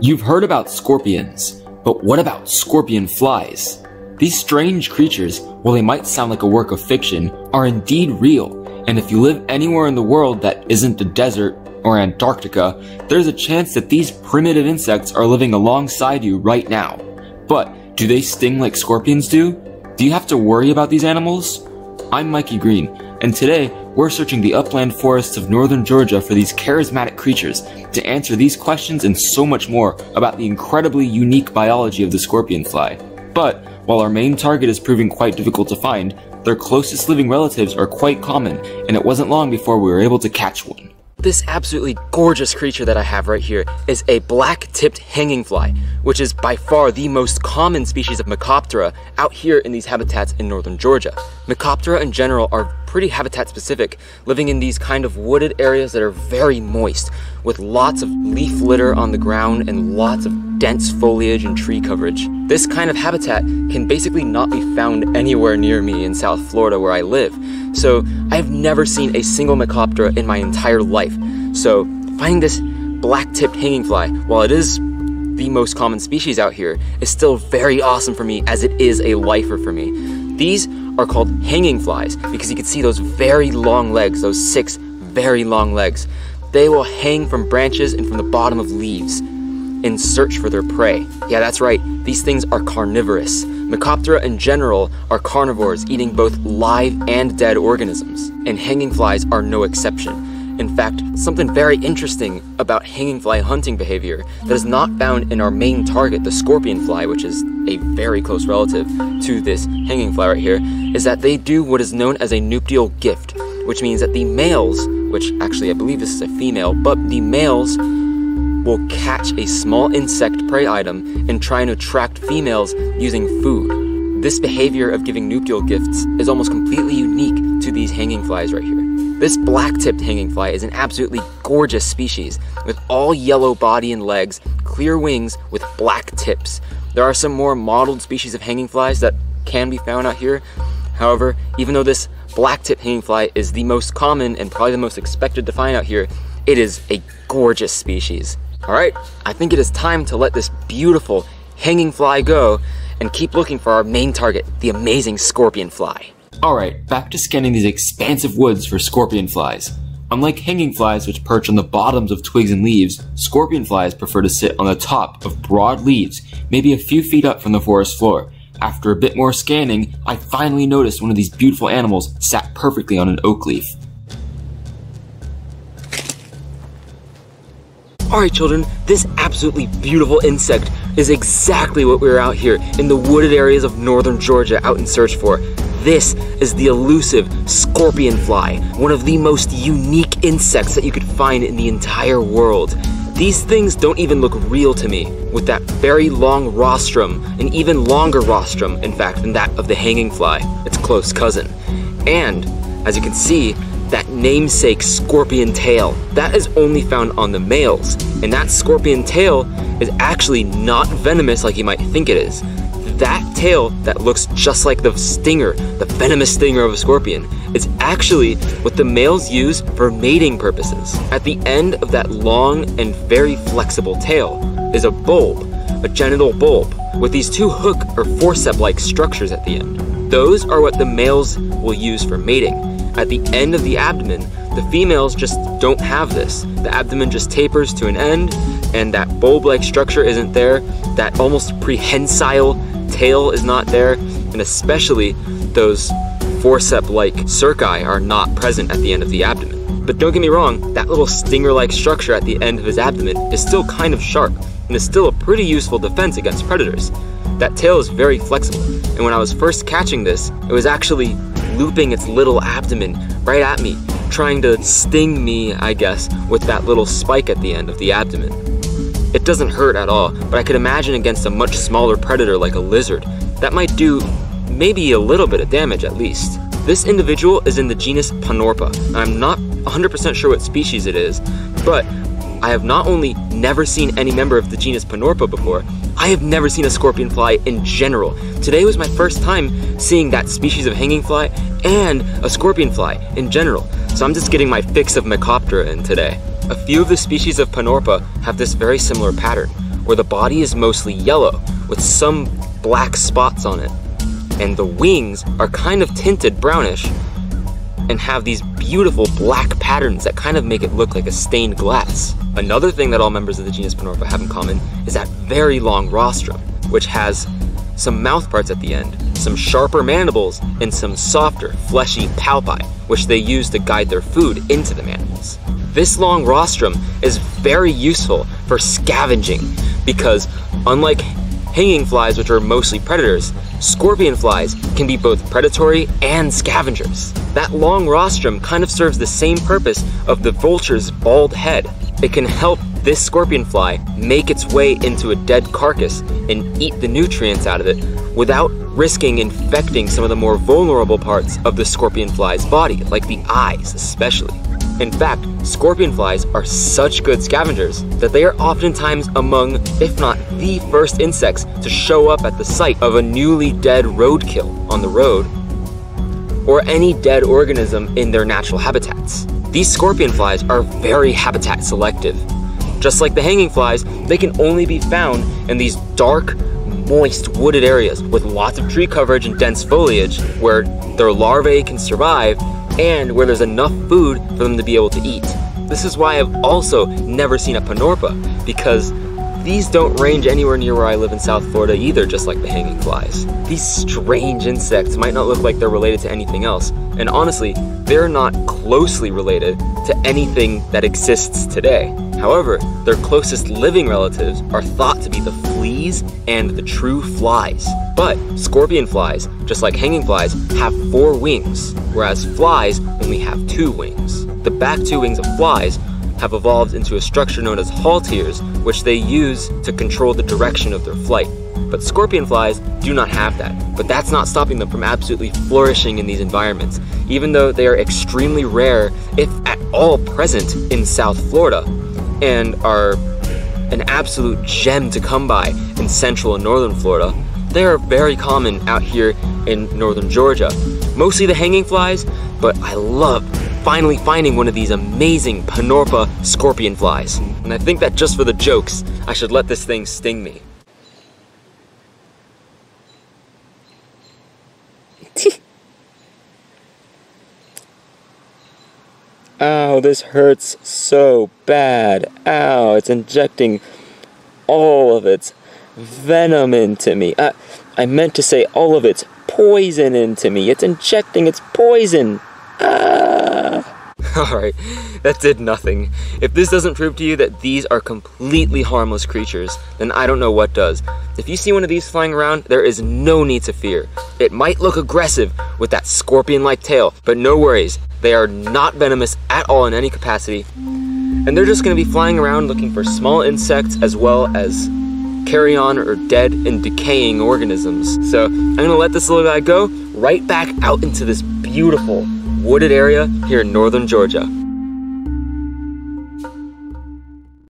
You've heard about scorpions, but what about scorpion flies? These strange creatures, while they might sound like a work of fiction, are indeed real, and if you live anywhere in the world that isn't the desert or Antarctica, there's a chance that these primitive insects are living alongside you right now. But do they sting like scorpions do? Do you have to worry about these animals? I'm Mikey Green, and today we're searching the upland forests of northern Georgia for these charismatic creatures to answer these questions and so much more about the incredibly unique biology of the scorpion fly. But while our main target is proving quite difficult to find, their closest living relatives are quite common, and it wasn't long before we were able to catch one. This absolutely gorgeous creature that I have right here is a black-tipped hanging fly, which is by far the most common species of Mecoptera out here in these habitats in northern Georgia. Mecoptera in general are pretty habitat specific, living in these kind of wooded areas that are very moist, with lots of leaf litter on the ground and lots of dense foliage and tree coverage. This kind of habitat can basically not be found anywhere near me in South Florida where I live, so I've never seen a single Mecoptera in my entire life. So finding this black-tipped hanging fly, while it is the most common species out here, is still very awesome for me as it is a lifer for me. These are called hanging flies because you can see those very long legs, those six very long legs. They will hang from branches and from the bottom of leaves in search for their prey. Yeah, that's right, these things are carnivorous. Mecoptera in general are carnivores eating both live and dead organisms, and hanging flies are no exception. In fact, something very interesting about hanging fly hunting behavior that is not found in our main target, the scorpion fly, which is a very close relative to this hanging fly right here, is that they do what is known as a nuptial gift, which means that the males, which actually I believe this is a female, but the males will catch a small insect prey item and try and attract females using food. This behavior of giving nuptial gifts is almost completely unique to these hanging flies right here. This black-tipped hanging fly is an absolutely gorgeous species with all yellow body and legs, clear wings with black tips. There are some more mottled species of hanging flies that can be found out here. However, even though this black-tipped hanging fly is the most common and probably the most expected to find out here, it is a gorgeous species. Alright, I think it is time to let this beautiful hanging fly go and keep looking for our main target, the amazing scorpion fly. Alright, back to scanning these expansive woods for scorpion flies. Unlike hanging flies which perch on the bottoms of twigs and leaves, scorpion flies prefer to sit on the top of broad leaves, maybe a few feet up from the forest floor. After a bit more scanning, I finally noticed one of these beautiful animals sat perfectly on an oak leaf. Alright children, this absolutely beautiful insect is exactly what we are out here in the wooded areas of northern Georgia out in search for. This is the elusive scorpion fly, one of the most unique insects that you could find in the entire world. These things don't even look real to me, with that very long rostrum, an even longer rostrum, in fact, than that of the hanging fly, its close cousin. And, as you can see, that namesake scorpion tail. That is only found on the males, and that scorpion tail is actually not venomous like you might think it is. That tail that looks just like the stinger, the venomous stinger of a scorpion, is actually what the males use for mating purposes. At the end of that long and very flexible tail is a bulb, a genital bulb, with these two hook or forceps-like structures at the end. Those are what the males will use for mating. At the end of the abdomen, the females just don't have this. The abdomen just tapers to an end, and that bulb-like structure isn't there. That almost prehensile tail is not there, and especially those forcep-like cerci are not present at the end of the abdomen. But don't get me wrong, that little stinger-like structure at the end of his abdomen is still kind of sharp, and is still a pretty useful defense against predators. That tail is very flexible, and when I was first catching this, it was actually looping its little abdomen right at me, trying to sting me, I guess, with that little spike at the end of the abdomen. It doesn't hurt at all, but I could imagine against a much smaller predator like a lizard, that might do maybe a little bit of damage at least. This individual is in the genus Panorpa. I'm not 100% sure what species it is, but I have not only never seen any member of the genus Panorpa before, I have never seen a scorpion fly in general. Today was my first time seeing that species of hanging fly and a scorpion fly in general, so I'm just getting my fix of Mecoptera in today. A few of the species of Panorpa have this very similar pattern, where the body is mostly yellow with some black spots on it. And the wings are kind of tinted brownish and have these beautiful black patterns that kind of make it look like a stained glass. Another thing that all members of the genus Panorpa have in common is that very long rostrum, which has some mouth parts at the end, some sharper mandibles, and some softer, fleshy palpi, which they use to guide their food into the mandibles. This long rostrum is very useful for scavenging because, unlike hanging flies, which are mostly predators, scorpion flies can be both predatory and scavengers. That long rostrum kind of serves the same purpose of the vulture's bald head. It can help this scorpion fly make its way into a dead carcass and eat the nutrients out of it without risking infecting some of the more vulnerable parts of the scorpion fly's body, like the eyes especially. In fact, scorpion flies are such good scavengers that they are oftentimes among, if not the first insects to show up at the site of a newly dead roadkill on the road or any dead organism in their natural habitats. These scorpion flies are very habitat selective. Just like the hanging flies, they can only be found in these dark, moist wooded areas with lots of tree coverage and dense foliage where their larvae can survive and where there's enough food for them to be able to eat. This is why I've also never seen a panorpa, because these don't range anywhere near where I live in South Florida either, just like the hanging flies. These strange insects might not look like they're related to anything else, and honestly, they're not closely related to anything that exists today. However, their closest living relatives are thought to be the fleas and the true flies. But scorpion flies, just like hanging flies, have four wings, whereas flies only have two wings. The back two wings of flies have evolved into a structure known as halteres, which they use to control the direction of their flight. But scorpion flies do not have that. But that's not stopping them from absolutely flourishing in these environments, even though they are extremely rare, if at all present, in South Florida, and are an absolute gem to come by in central and northern Florida. They are very common out here in northern Georgia. Mostly the hanging flies, but I love finally finding one of these amazing Panorpa scorpion flies. And I think that just for the jokes, I should let this thing sting me. Ow, this hurts so bad. Ow, it's injecting all of its venom into me. Uh, I meant to say all of its poison into me. It's injecting its poison. Ah. Alright, that did nothing. If this doesn't prove to you that these are completely harmless creatures, then I don't know what does. If you see one of these flying around, there is no need to fear. It might look aggressive with that scorpion-like tail, but no worries. They are not venomous at all in any capacity. And they're just going to be flying around looking for small insects as well as carrion or dead and decaying organisms. So I'm going to let this little guy go right back out into this beautiful wooded area here in northern Georgia.